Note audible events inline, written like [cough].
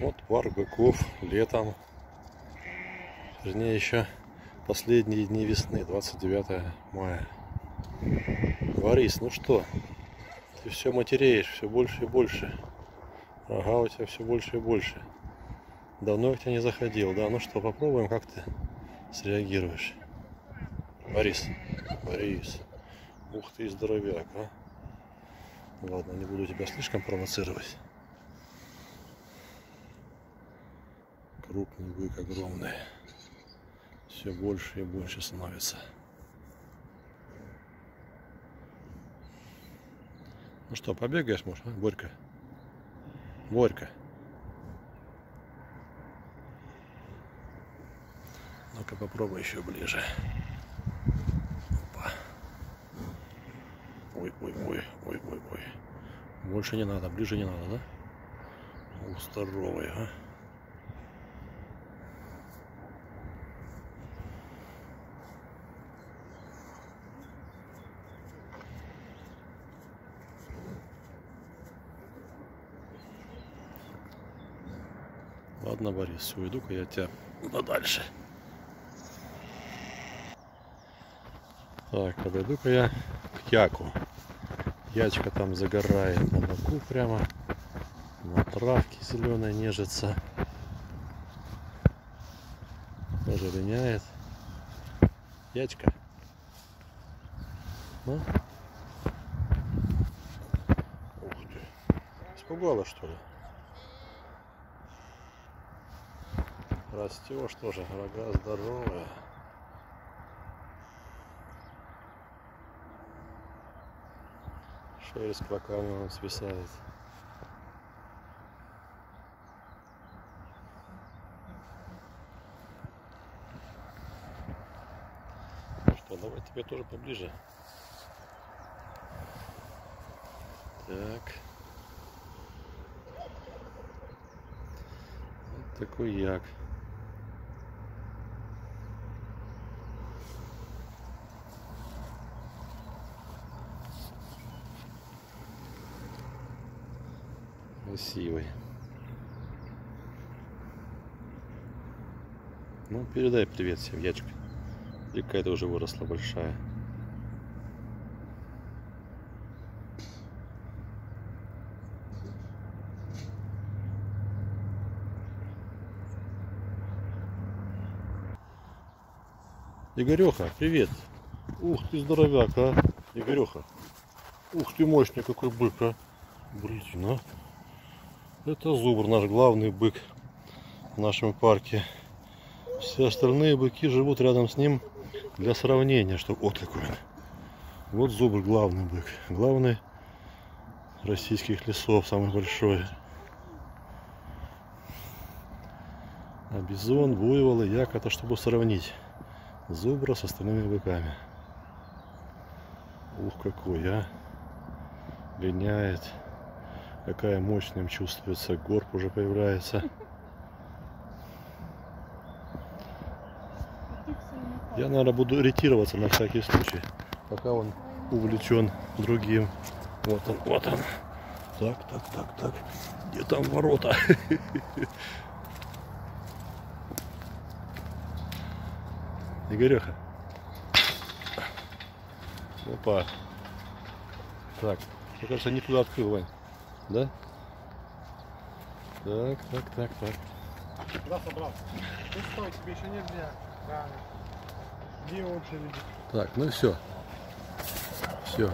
Вот парк быков летом. Вернее, еще последние дни весны, 29 мая. Борис, ну что? Ты все матереешь, все больше и больше. Ага, у тебя все больше и больше. Давно я к тебе не заходил, да? Ну что, попробуем, как ты среагируешь. Борис, Борис. Ух ты, здоровяк, а. Ладно, не буду тебя слишком провоцировать. Крупный бык огромный. Все больше и больше становится. Ну что, побегаешь, может, а? Борька? Борька. Ну-ка попробуй еще ближе. Опа. Ой, ой, ой, ой, ой, ой. Больше не надо, ближе не надо, да? Ух, здоровый, а. Ладно, Борис, уйду-ка я тебя подальше. Так, подойду-ка я к Яку. Ячка там загорает на боку прямо. На травке зеленой нежится. Тоже линяет. Ячка. Ну? Ух ты. Испугала что ли? Растешь тоже, рога здоровая. Шея с клоками он свисает. Ну что, давай тебе тоже поближе. Так. Вот такой як. Красивый. Ну, передай привет всем, Ячка. И какая-то уже выросла большая. Игореха, привет. Ух ты, здоровяк, а. Игореха. Ух ты, мощный какой бык, а. Блин, а. Это зубр, наш главный бык в нашем парке. Все остальные быки живут рядом с ним для сравнения, что вот какой он. Вот зубр главный бык, главный российских лесов, самый большой. А бизон, буйвол и як это чтобы сравнить зубра с остальными быками. Ух какой, а! Линяет. Какая мощная чувствуется, горб уже появляется. Я, наверное, буду ретироваться на всякий случай, пока он увлечен другим. Вот он, вот он. Так, так, так, так. Где там ворота? [laughs] Игореха. Опа. Так, мне кажется, не туда открыл, Вань. Да? Так, так, так, так. Да, собрал. Ну стой, тебе еще нельзя. Да. Где очередь? Так, ну все. Все.